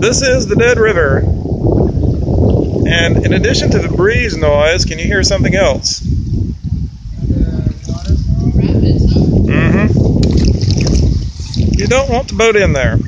This is the Dead River. And in addition to the breeze noise, can you hear something else? Mm-hmm. You don't want to boat in there.